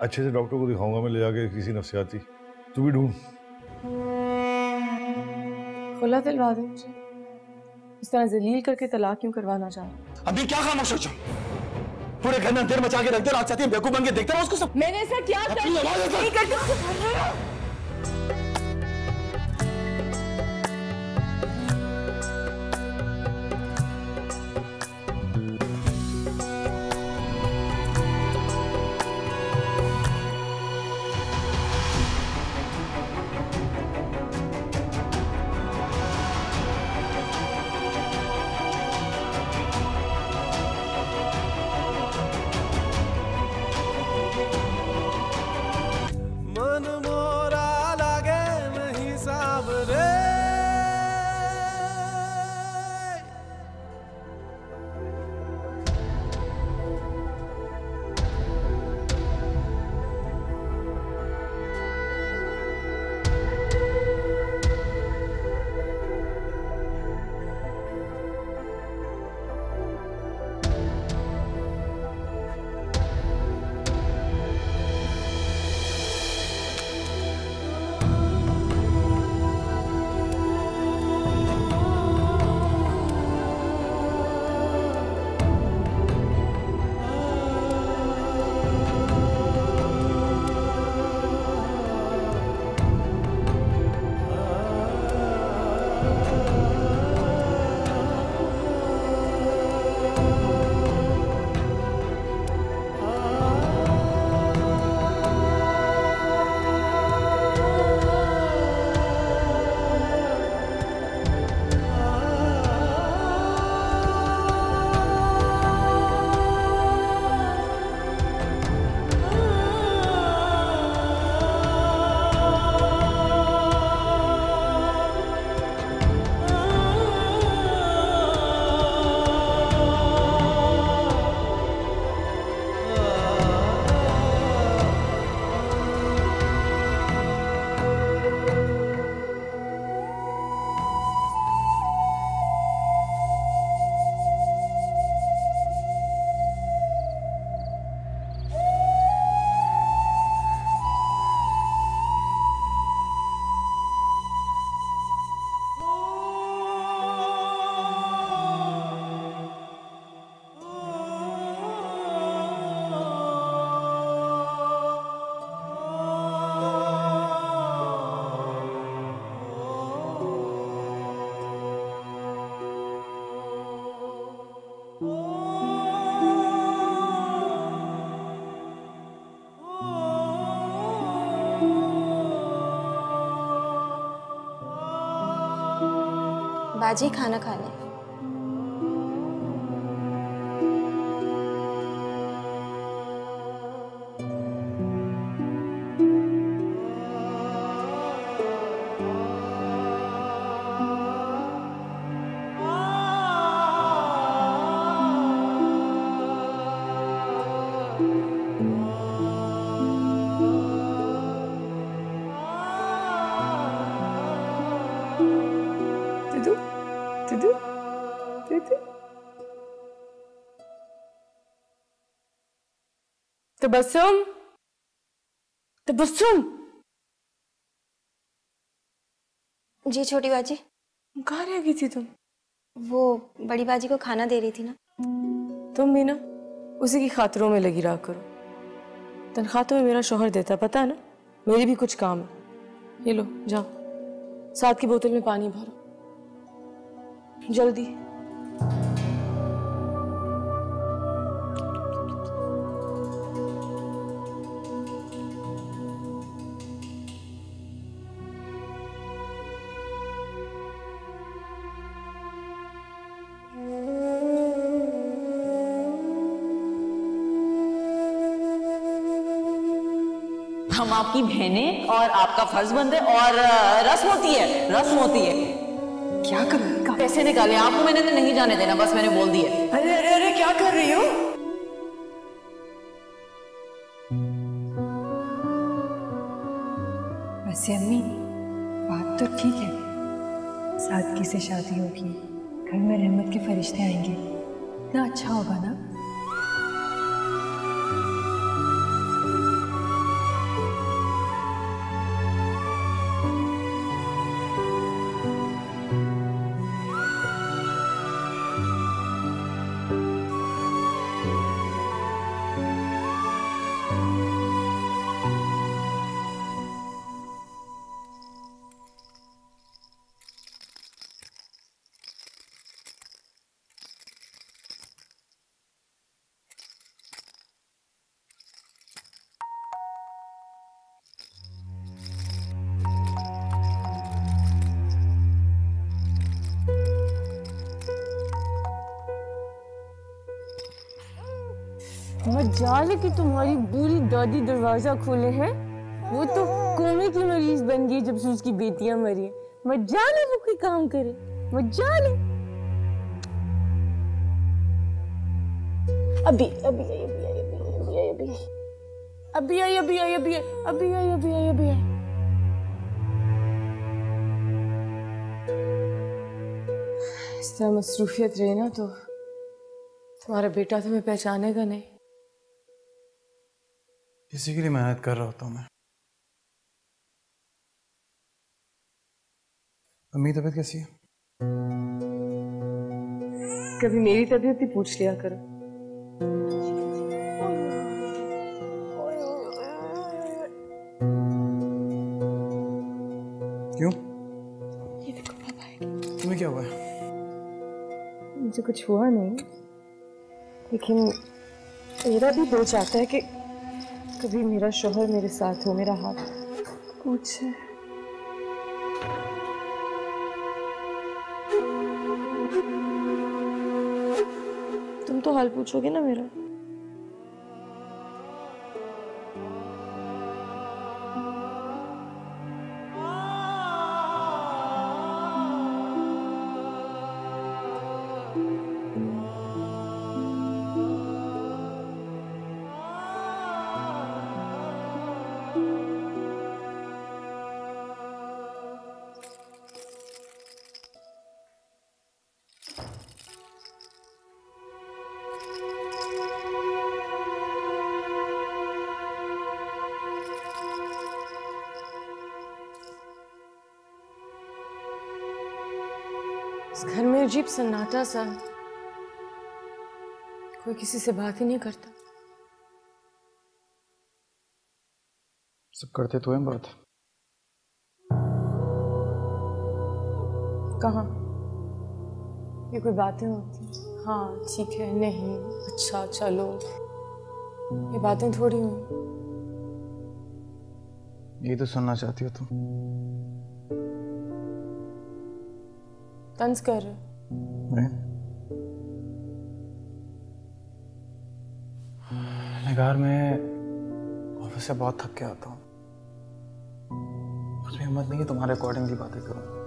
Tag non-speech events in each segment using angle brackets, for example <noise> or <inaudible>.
اچھے سے ڈاکٹر کو دکھاؤں گا میں لے جا کے کسی نفسیاتی۔ تو بھی ڈھونڈ۔ خلا دلوا دے مجھے۔ اس طرح ذلیل کر کے طلاق کیوں کروانا چاہ رہا ابھی کیا خاموش ہو جاؤ؟ پورے گھر میں اندھیر مچا کے رکھ دے رات چاہتی ہے بیوقوف بن کے دیکھتے رہو اس کو سب میں نے ایسا کیا اپنی آواز ایسا- نہیں کرتی۔ آج ہی کھانا کھا لیں تبسم تبسم جی چھوٹی باجی۔ کہاں رہ گئی تھی تم؟ وہ بڑی باجی کو کھانا دے رہی تھی نا۔ تم بھی نا اسی کی خاطروں میں لگی رہا کرو۔ تنخواہ تو میرا شوہر دیتا پتا ہے نا؟ میری بھی کچھ کام ہے۔ یہ لو جاؤ۔ ساتھ کی بوتل میں پانی بھرو۔ جلدی۔ ہم آپ کی بہنیں اور آپ کا فرض بند ہے اور رسم ہوتی ہے رسم ہوتی ہے۔ کیا کر رہی پیسے نکالے؟ آپ کو میں نے نہیں جانے دینا بس میں نے بول دیا ارے ارے ارے کیا کر رہی ہو؟ ویسے امی بات تو ٹھیک ہے۔ سادگی سے شادی ہوگی گھر میں رحمت کے فرشتے آئیں گے۔ اتنا اچھا ہوگا نا؟ خیال ہے کہ تمہاری بوری دادی دروازہ کھولے ہیں؟ وہ تو کومے کی مریض بن گئی جب سے اس کی بیٹیاں مری مت جانے وہ کوئی کام کرے۔ مت جانے ابھی ابھی آئی ابھی آئی ابھی آئی ابھی آئی ابھی آئی ابھی آئی ابھی آئی ابھی آئی ابھی آئی ابھی آئی۔ اس طرح مصروفیت رہی نا تو تمہارا بیٹا تمہیں پہچانے گا نہیں۔ اسی کے لیے محنت کر رہا ہوتا ہوں میں۔ امی طبیعت کیسی ہے؟ کبھی میری طبیعت بھی پوچھ لیا کرو۔ کیوں؟ تمہیں کیا ہوا ہے؟ مجھے کچھ ہوا نہیں لیکن میرا بھی دل چاہتا ہے کہ کبھی میرا شوہر میرے ساتھ ہو میرا ہاتھ پوچھے۔ تم تو حال پوچھو گے نا میرا۔ عجیب سناٹا سا۔ کوئی کسی سے بات ہی نہیں کرتا۔ سب کرتے تو ہیں بات۔ کہاں؟ یہ کوئی باتیں ہوتی ہاں ٹھیک ہے نہیں اچھا چلو۔ یہ باتیں تھوڑی ہوں۔ یہ تو سننا چاہتی ہو تم۔ طنز کر رہے Né? نگار میں آفس سے بہت تھک کے آتا ہوں مجھ میں ہمت نہیں ہے تمہارے اکارڈنگلی باتیں کروں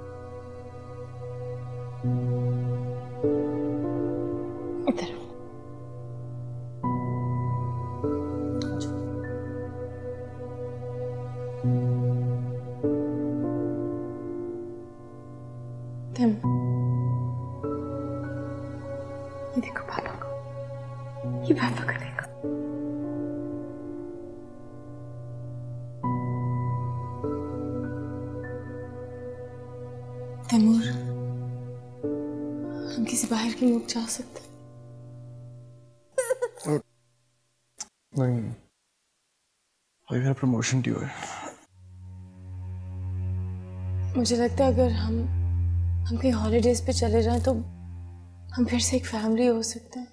لوگ جا سکتے نہیں ابھی میرا پروموشن ڈیو ہے مجھے لگتا ہے اگر ہم ہم کہیں ہالیڈیز پہ چلے جائیں تو ہم پھر سے ایک فیملی ہو سکتے ہیں۔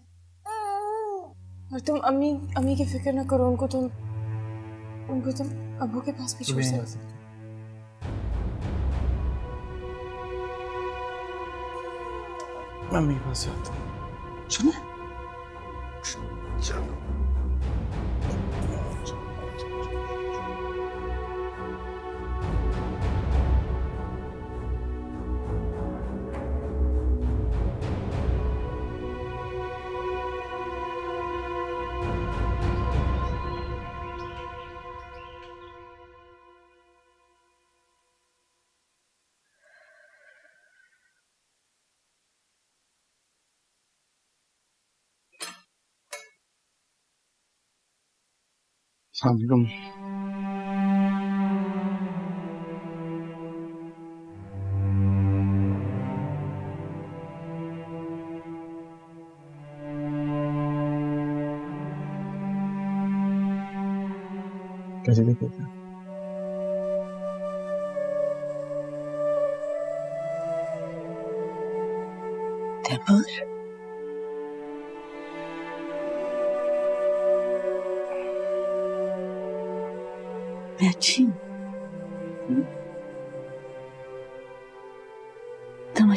اور تم امی امی کی فکر نہ کرو ان کو تم ان کو تم ابو کے پاس بھی چھوڑ سکتے۔ Ben mi iflas yaptım? Sana? Canım. 禅宗。感谢您分享。Temple. اچھی ہو؟ تم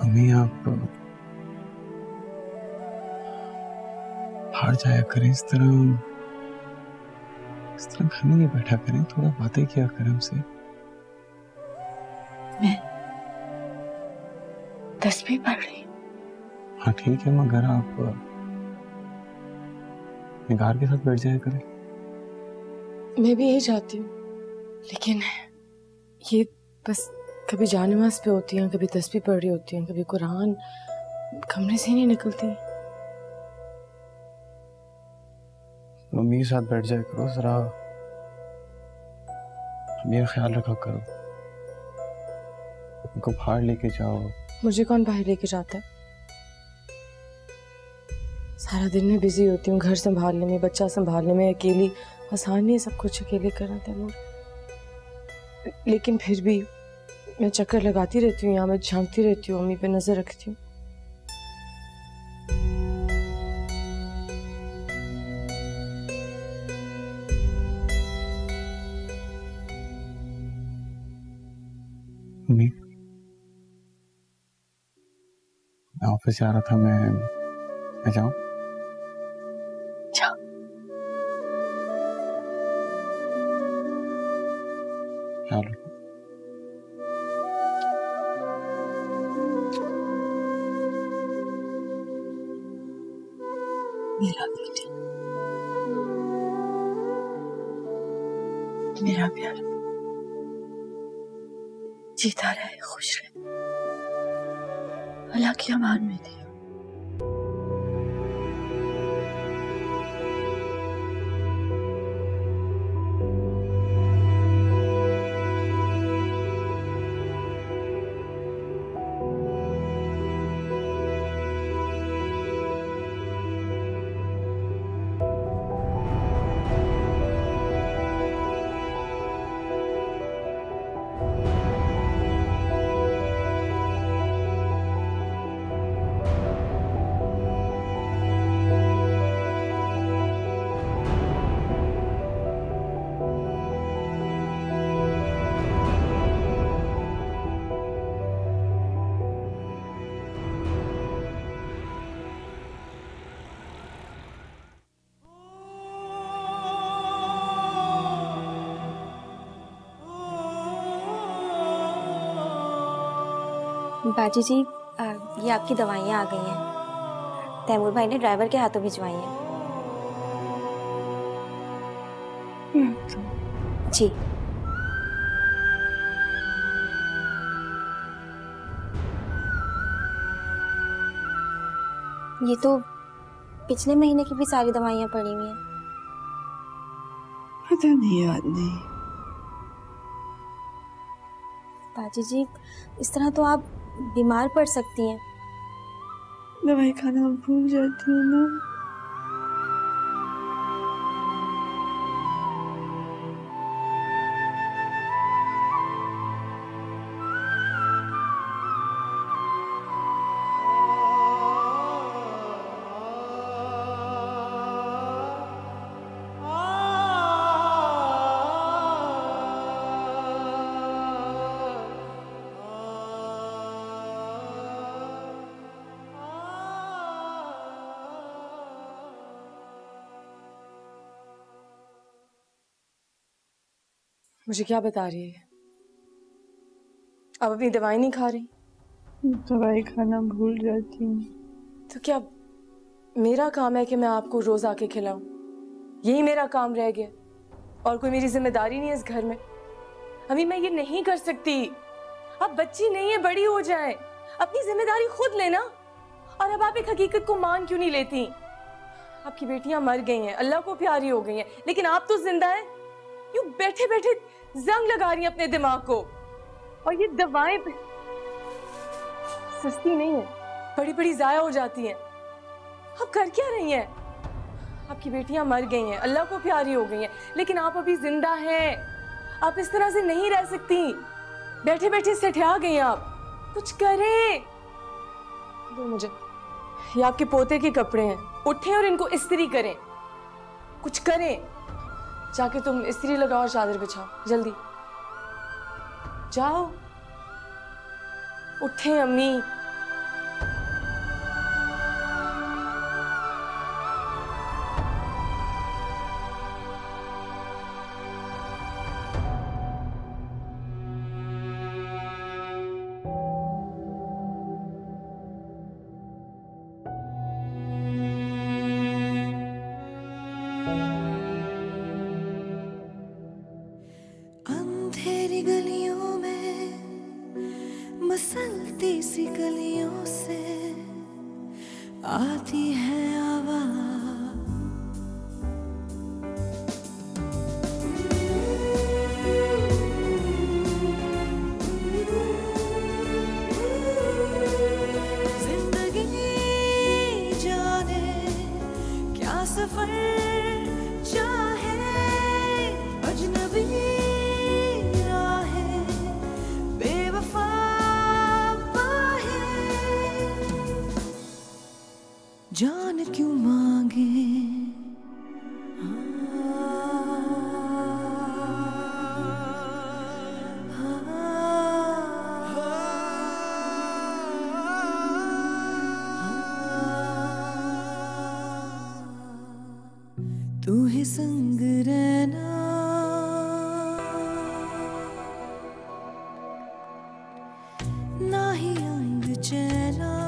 امی آپ ہار جایا کریں، اس طرح اس طرح گھر میں نہیں بیٹھا کریں، تھوڑا باتیں کیا کریں ہم تسبیح پڑھ رہی ہاں ٹھیک ہے مگر آپ نگار کے ساتھ بیٹھ جایا کریں۔ میں بھی یہی چاہتی ہوں لیکن یہ بس کبھی جانماز پہ ہوتی ہیں کبھی تسبیح پڑھ رہی ہوتی ہیں کبھی قرآن۔ کمرے سے ہی نہیں نکلتی۔ ممی کے ساتھ بیٹھ جایا کرو ذرا میرا خیال رکھا کرو۔ ان کو باہر لے کے جاؤ۔ مجھے کون باہر لے کے جاتا ہے؟ سارا دن میں بزی ہوتی ہوں، گھر سنبھالنے میں، بچہ سنبھالنے میں، اکیلی آسان نہیں ہے سب کچھ اکیلے کرنا تیمور لیکن پھر بھی میں چکر لگاتی رہتی ہوں، یہاں میں جھانکتی رہتی ہوں، امی پہ نظر رکھتی ہوں۔ امی۔ میں آفس سے رہا تھا میں میں جاؤں۔ باجی جی یہ آپ کی دوائیاں آ گئی ہیں۔ تیمور بھائی نے ڈرائیور کے ہاتھوں بھجوائی ہیں۔ جی۔ یہ تو پچھلے مہینے کی بھی ساری دوائیاں پڑی ہوئی ہیں۔ پتہ نہیں یاد نہیں۔ باجی جی اس طرح تو آپ بیمار پڑ سکتی ہیں۔ دوائی کھانا بھول جاتی ہوں نا مجھے کیا بتا رہی ہے؟ اب اپنی دوائی نہیں کھا رہی؟ دوائی کھانا بھول جاتی ہوں۔ تو کیا میرا کام ہے کہ میں آپ کو روز آ کے کھلاؤں؟ یہی میرا کام رہ گیا۔ اور کوئی میری ذمہ داری نہیں ہے اس گھر میں۔ ابھی میں یہ نہیں کر سکتی۔ اب بچی نہیں ہے بڑی ہو جائیں۔ اپنی ذمہ داری خود لینا۔ اور اب آپ ایک حقیقت کو مان کیوں نہیں لیتی؟ آپ کی بیٹیاں مر گئی ہیں اللہ کو پیاری ہو گئی ہیں لیکن آپ تو زندہ ہیں۔ یوں بیٹھے بیٹھے زنگ لگا رہی ہیں اپنے دماغ کو۔ اور یہ دوائیں سستی نہیں ہیں۔ بڑی بڑی ضائع ہو جاتی ہیں۔ آپ کر کیا رہی ہیں؟ آپ کی بیٹیاں مر گئی ہیں۔ اللہ کو پیاری ہو گئی ہیں۔ لیکن آپ ابھی زندہ ہیں۔ آپ اس طرح سے نہیں رہ سکتی۔ بیٹھے بیٹھے سٹھیا گئی ہیں آپ۔ کچھ کریں۔ دو مجھے یہ آپ کے پوتے کے کپڑے ہیں۔ اٹھیں اور ان کو استری کریں۔ کچھ کریں۔ جا کے تم استری لگاؤ اور چادر بچھاؤ جلدی۔ جاؤ۔ اٹھیں امی۔ cielo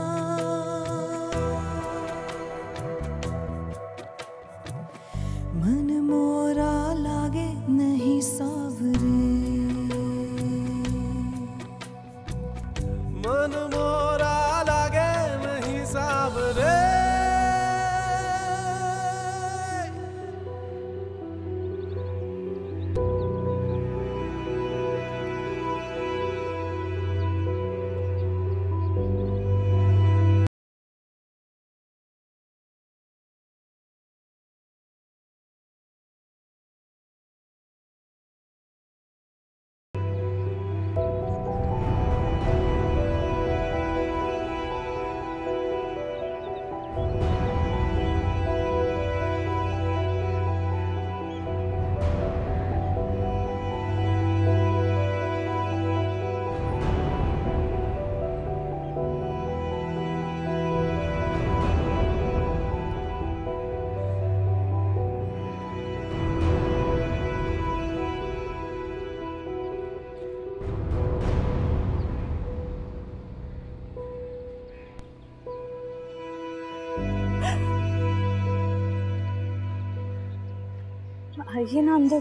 آئیے نا اندر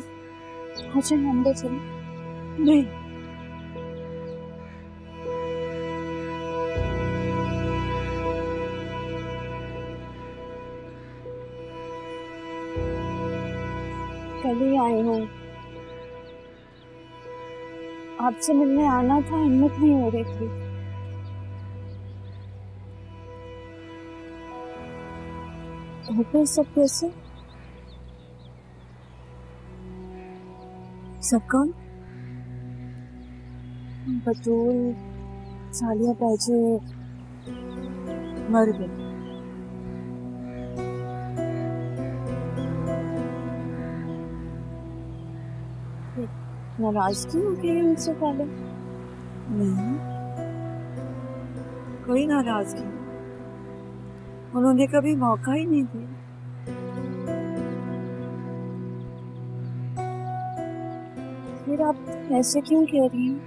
آ جائیں اندر چلیں نہیں کل ہی آئی ہوں آپ سے ملنے آنا تھا ہمت نہیں ہو رہی تھی سب کیسے سکن بطول سالیا پیچھے مر گئے۔ ناراض ناراضگی ہو گئی ان سے پہلے؟ نہیں۔ کوئی ناراض ناراضگی انہوں نے کبھی موقع ہی نہیں دیا۔ ایسے کیوں کہہ رہی ہیں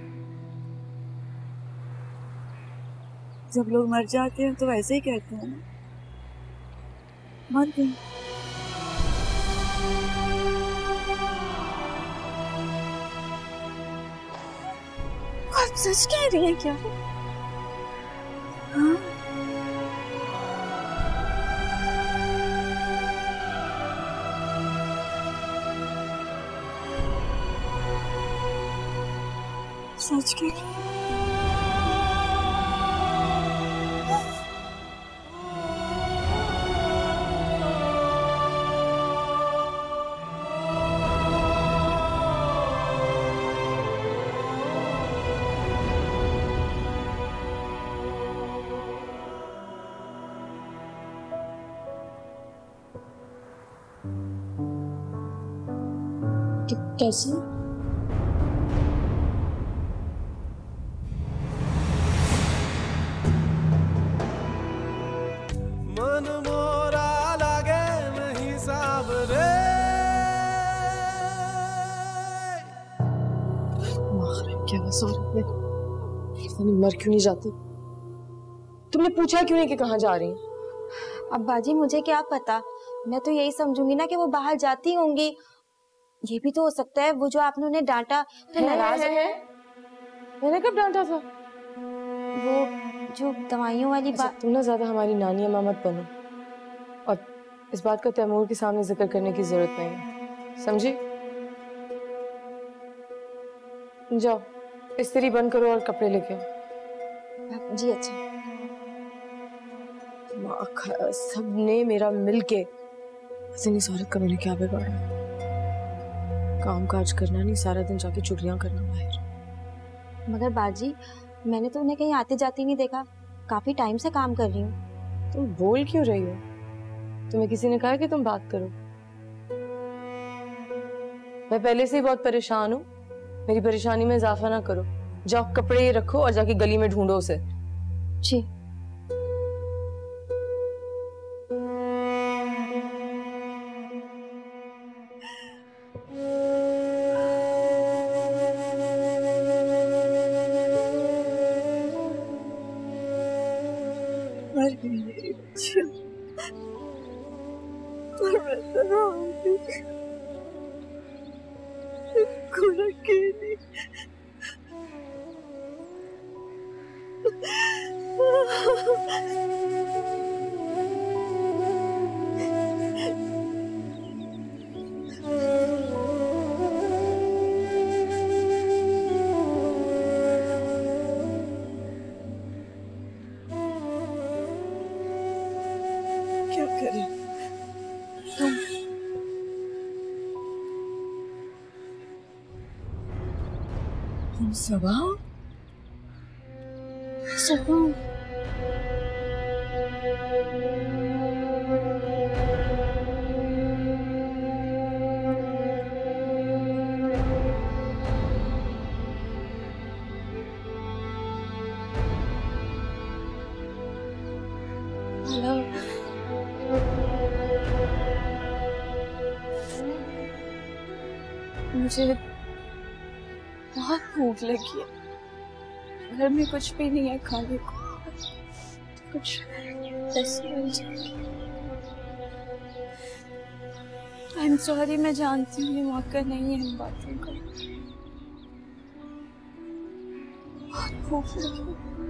جب لوگ مر جاتے ہیں تو ایسے ہی کہتے ہیں مر گئی۔ آپ سچ کہہ رہی ہیں کیا؟ سچ کہہ کیسے مر کیوں نہیں جاتی۔ تم نے پوچھا کیوں نہیں کہ کہاں جا رہی ہیں؟ ابا جی مجھے کیا پتا؟ میں تو یہی سمجھوں گی نا کہ وہ باہر جاتی ہوں گی۔ یہ بھی تو ہو سکتا ہے وہ جو آپ نے انہیں ڈانٹا تو ناراض ہے میں نے کب ڈانٹا تھا؟ وہ جو دوائیوں والی اچھا، بات تم نہ زیادہ ہماری نانی امامت بنو۔ اور اس بات کا تیمور کے سامنے ذکر کرنے کی ضرورت نہیں ہے۔ سمجھی؟ جاؤ استری بند کرو اور کپڑے لے جی اچھا۔ سب نے میرا مل کے اس سورت کا میں نے کیا بگاڑا۔ کام کاج کرنا نہیں سارا دن جا کے چڑیاں کرنا باہر۔ مگر باجی میں نے تو انہیں کہیں آتے جاتے نہیں دیکھا۔ کافی ٹائم سے کام کر رہی ہوں۔ تم بول کیوں رہی ہو؟ تمہیں کسی نے کہا کہ تم بات کرو؟ میں پہلے سے ہی بہت پریشان ہوں۔ میری پریشانی میں اضافہ نہ کرو۔ جاؤ کپڑے رکھو اور جا کے گلی میں ڈھونڈو اسے۔ جی۔ سوب سکون بھوک لگی ہے۔ گھر میں کچھ بھی نہیں ہے، کھانے کو۔ کچھ آئی ایم سوری میں جانتی ہوں یہ موقع نہیں ہے ان باتوں کا۔ بہت بھوک لگی۔ ہے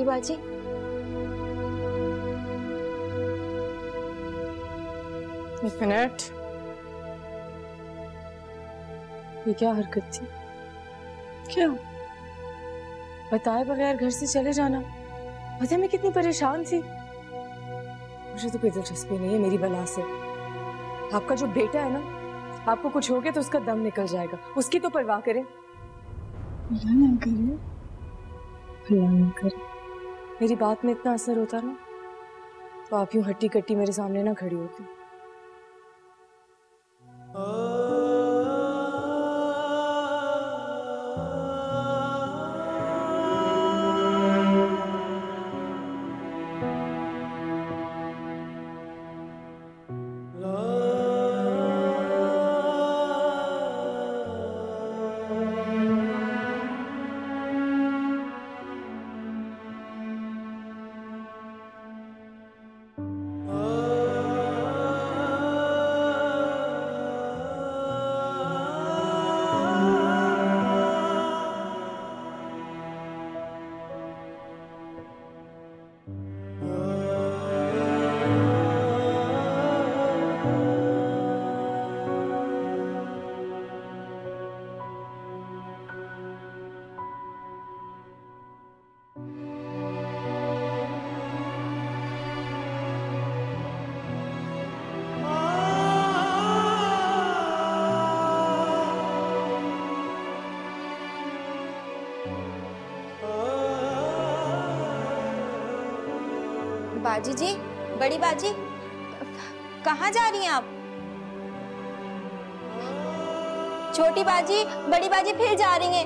ہماری باجی ایک منٹ یہ کیا حرکت تھی کیا بتائے بغیر گھر سے چلے جانا۔ پتہ میں کتنی پریشان تھی۔ مجھے تو کوئی دلچسپی نہیں ہے میری بلا سے۔ آپ کا جو بیٹا ہے نا آپ کو کچھ ہو گیا تو اس کا دم نکل جائے گا۔ اس کی تو پرواہ کریں۔ اللہ نہ کرے اللہ نہ کرے میری بات میں اتنا اثر ہوتا نا، تو آپ یوں ہٹی کٹی میرے سامنے نہ کھڑی ہوتی۔ باجی جی بڑی باجی، کہاں جا رہی ہیں آپ؟ چھوٹی باجی، بڑی باجی پھر جا رہی ہیں۔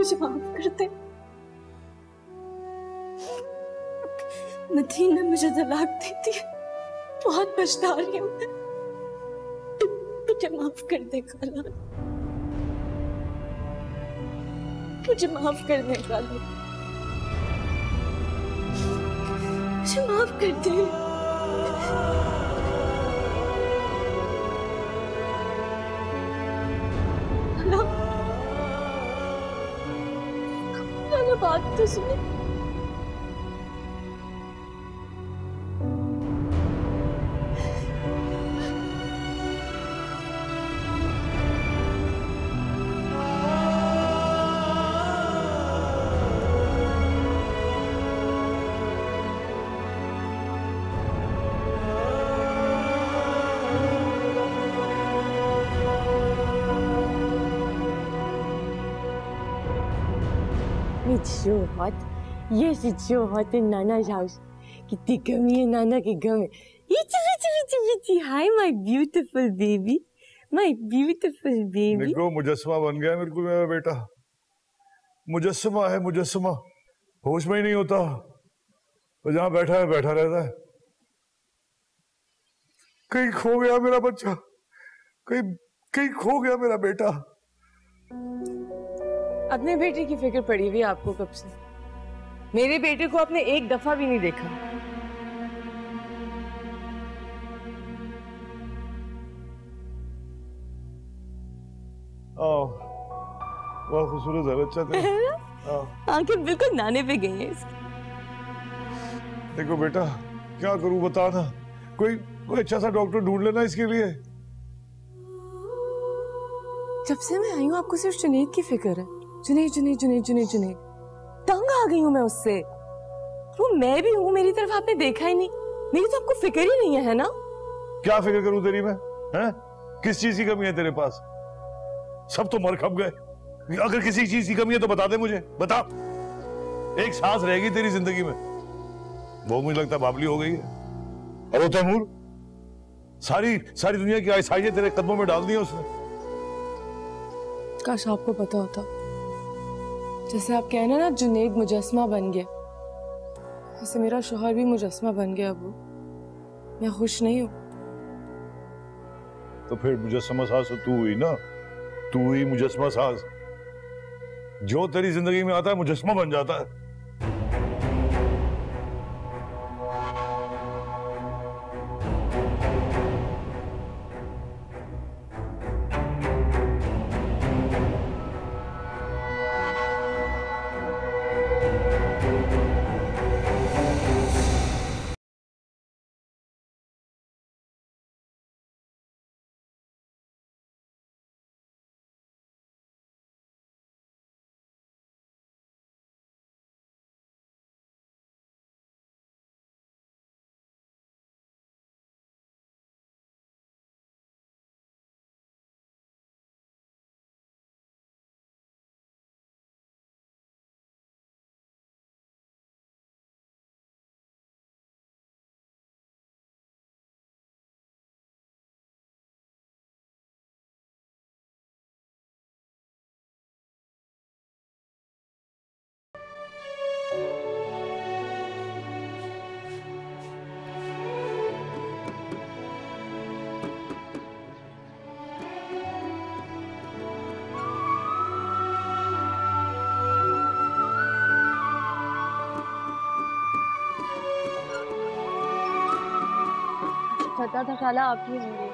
مجھے معاف کر دے ندین نے مجھے طلاق دی تھی بہت پچھتا رہی ہوں میں مجھے معاف کر دے خالہ مجھے معاف کر دے مجھے معاف کر دے بات تو Sichuhat. Yes, it's Sichuhat in Nana's house. گمی ہے نانا کی گمی gummy. Itchy, itchy, itchy, itchy. Hi, my beautiful مجسمہ بن گیا میرے کو میرا بیٹا مجسمہ ہے مجسمہ ہوش میں ہی نہیں ہوتا وہ جہاں بیٹھا ہے بیٹھا رہتا ہے کہیں کھو گیا میرا بچہ کہیں کہیں کھو گیا میرا بیٹا اپنے بیٹے کی فکر پڑی ہوئی آپ کو کب سے؟ میرے بیٹے کو آپ نے ایک دفعہ بھی نہیں دیکھا۔ بہت خوبصورت ہے بچہ تھا <laughs> آنکھیں بالکل نانے پہ گئی ہیں دیکھو بیٹا کیا کروں بتانا کوئی کوئی اچھا سا ڈاکٹر ڈھونڈ لینا اس کے لیے۔ جب سے میں آئی ہوں آپ کو صرف جنید کی فکر ہے۔ چنے چنے چنے چنے چنے تنگ آ گئی ہوں میں اس سے۔ وہ میں بھی ہوں میری طرف آپ نے دیکھا ہی نہیں۔ میری تو آپ کو فکر ہی نہیں ہے نا؟ کیا فکر کروں تیری میں؟ کس چیز کی کمی ہے تیرے پاس؟ سب تو مر کھپ گئے۔ اگر کسی چیز کی کمی ہے تو بتا دے مجھے۔ بتا۔ ایک سانس رہ گی تیری زندگی میں۔ وہ مجھے لگتا بابلی ہو گئی ہے۔ اور وہ تیمور ساری ساری دنیا کی آئسائیاں تیرے قدموں میں ڈال دی ہیں اس نے۔ کاش آپ کو پتا ہوتا۔ جیسے آپ کہنا نا جنید مجسمہ بن گیا ویسے میرا شوہر بھی مجسمہ بن گیا ابو میں خوش نہیں ہوں۔ تو پھر مجسمہ ساز تو تو ہوئی نا۔ تو ہوئی مجسمہ ساز۔ جو تیری زندگی میں آتا ہے، مجسمہ بن جاتا ہے۔ کرتا تھا خالہ آپ ہی ہوں گے۔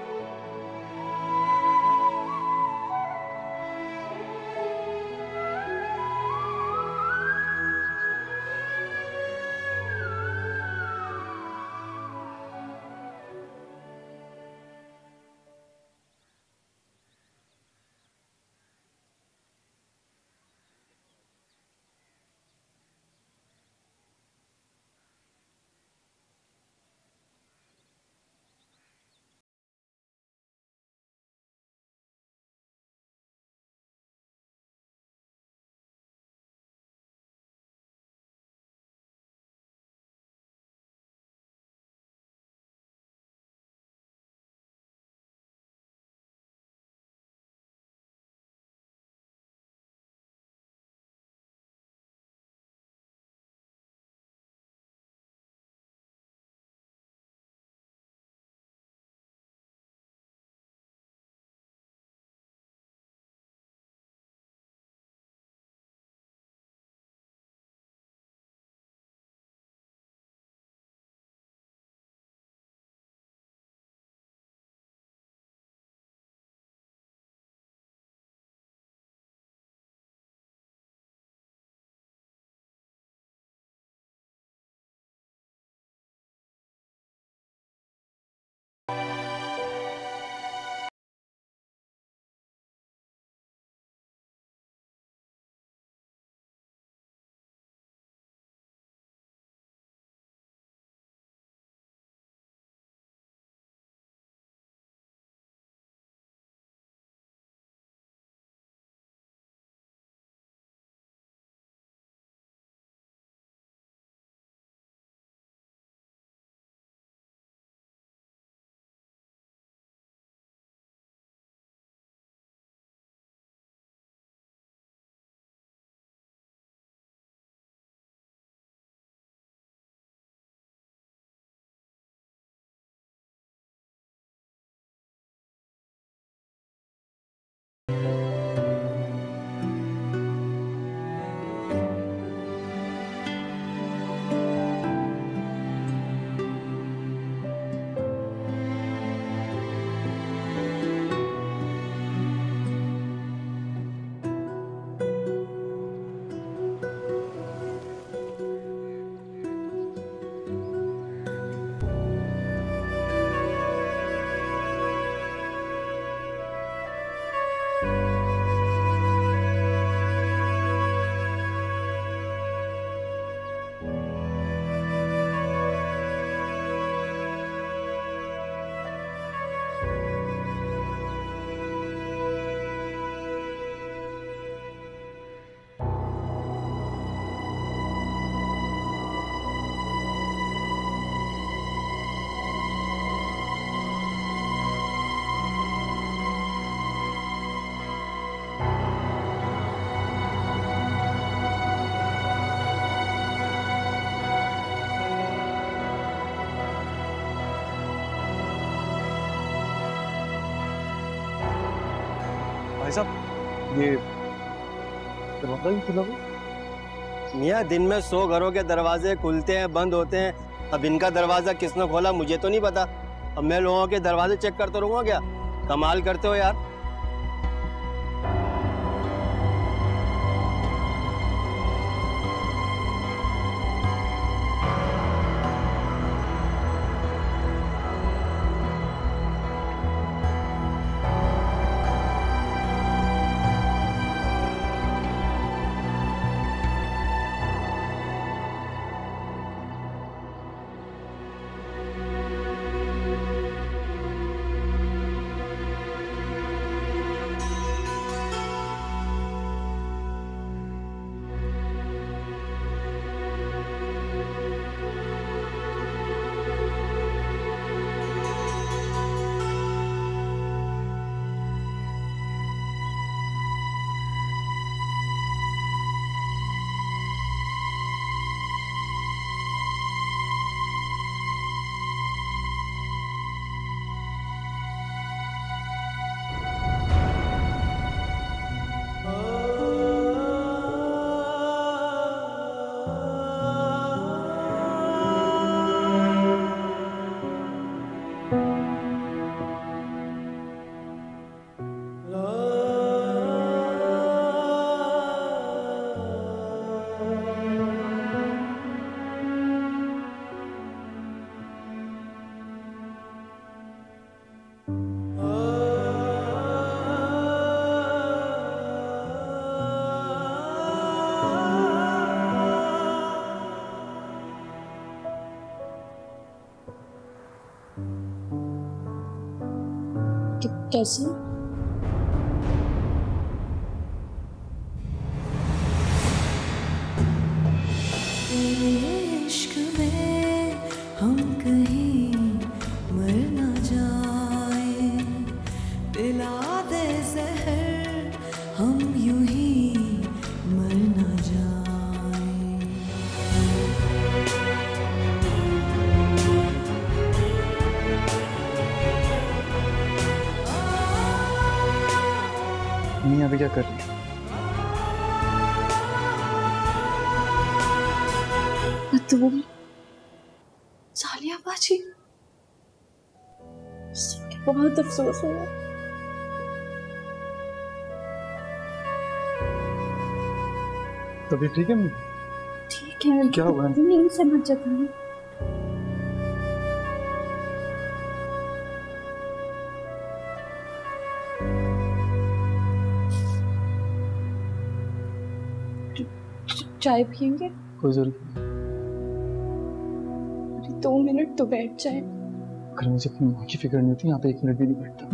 بھائی صاحب یہ دروازہ ہی کھلا ہوا میاں، دن میں سو گھروں کے دروازے کھلتے ہیں، بند ہوتے ہیں۔ اب ان کا دروازہ کس نے کھولا مجھے تو نہیں پتا۔ اب میں لوگوں کے دروازے چیک کرتا رہوں گا کیا؟ کمال کرتے ہو یار۔ podcast تم سالیہ باجی سن بہت افسوس ہوا تبھی ٹھیک ہے ٹھیک ہے کیا ہوا نیند سے مت جگنا چائے پیئیں گے کوئی ضرورت نہیں دو منٹ تو بیٹھ جائیں۔ اگر مجھے اپنی ماں کی فکر نہیں ہوتی یہاں پہ ایک منٹ بھی نہیں بیٹھتا۔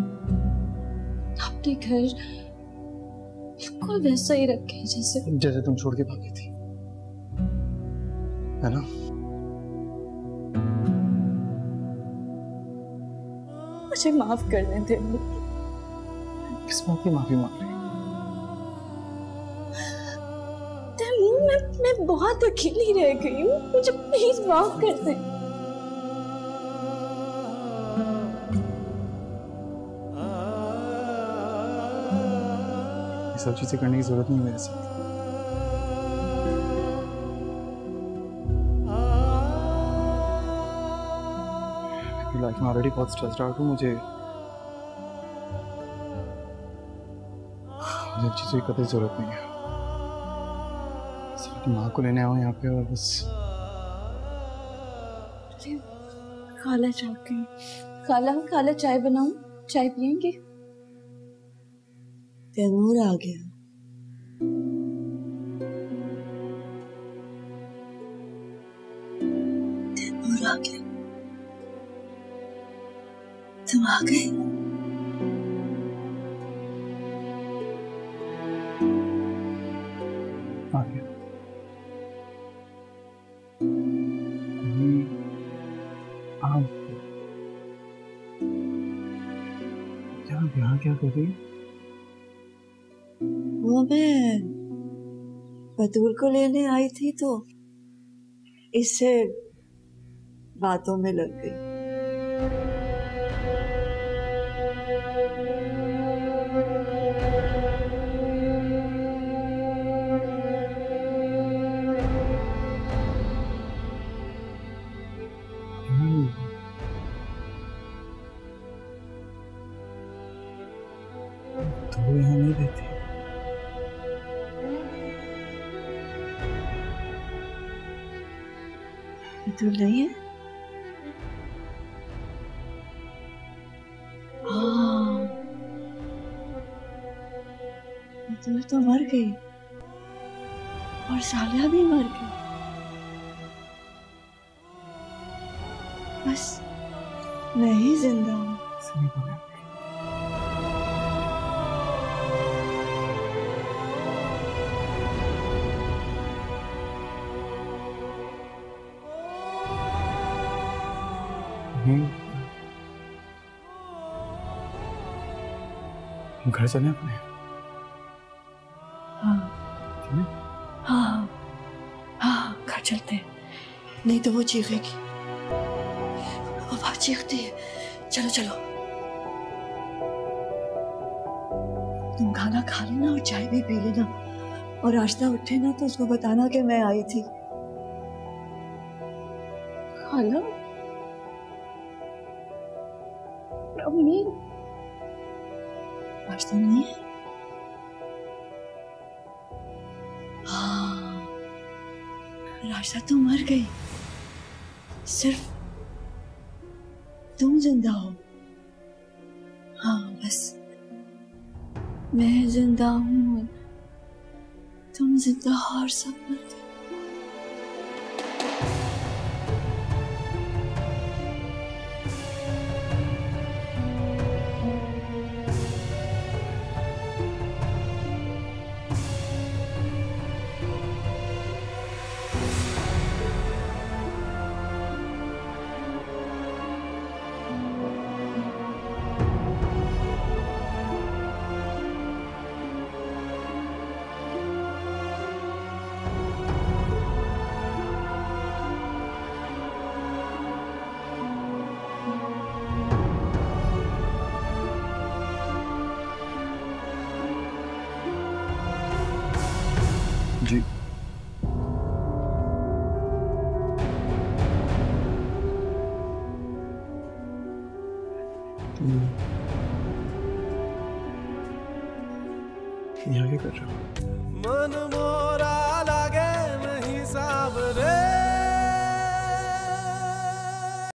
آپ گھر بالکل ویسا ہی رکھے جیسے۔ جیسے تم چھوڑ کے بھاگی تھی ہے نا؟ مجھے معاف کرنے دے کس بات کی معافی مانگ رہی میں بہت اکیلی رہ گئی ہوں۔ مجھے پلیز معاف کر دیں۔ سب چیزیں کرنے کی ضرورت نہیں میرے ساتھ۔ لائک میں آلریڈی بہت اسٹریسڈ آؤٹ ہوں، مجھے مجھے ان چیزوں کی قدر ضرورت نہیں ہے۔ صرف ماں کو لینے آؤں یہاں پہ اور بس۔ خالہ چاہ کے خالہ خالہ چائے بناؤں، چائے پئیں گے؟ تیمور آ گیا تیمور آ گیا تم آ گئے کیا کر رہی بطول کو لینے آئی تھی تو اس سے باتوں میں لگ گئی۔ تو وہ یہاں نہیں رہتے۔ دور نہیں ہے؟ تو مر گئی۔ اور سالیہ بھی مر گئی۔ گھر چلیں اپنے ہاں ہاں ہاں گھر چلتے نہیں تو وہ چیخے گی آواز چیختی ہے چلو چلو تم کھانا کھا لینا اور چائے بھی پی لینا اور راستہ اٹھے نا تو اس کو بتانا کہ میں آئی تھی کھانا راشا تو مر گئی۔ صرف تم زندہ ہو۔ ہاں بس میں زندہ ہوں۔ تم زندہ ہو سب مر